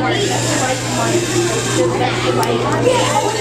Right now, it, it's still